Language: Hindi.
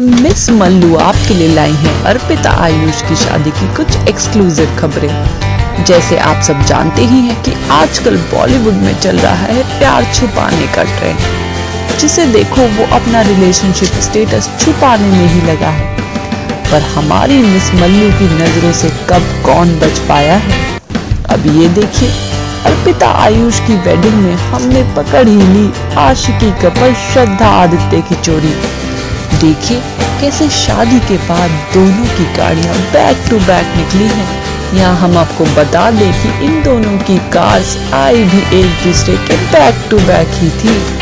मिस मल्लू आपके लिए लाई हैं अर्पिता आयुष की शादी की कुछ एक्सक्लूसिव खबरें। जैसे आप सब जानते ही हैं कि आजकल बॉलीवुड में चल रहा है प्यार छुपाने का ट्रेंड जिसे देखो, वो अपना रिलेशनशिप स्टेटस छुपाने में ही लगा है। पर हमारी मिस मल्लू की नज़रों से कब कौन बच पाया है? अब ये देखिए, अर्पिता आयुष की वेडिंग में हमने पकड़ ही ली आशिकी कपल श्रद्धा आदित्य की चोरी। देखिए कैसे शादी के बाद दोनों की गाड़ियाँ बैक टू बैक निकली हैं। यहाँ हम आपको बता दें कि इन दोनों की कार्स आई भी एक दूसरे के बैक टू बैक ही थी।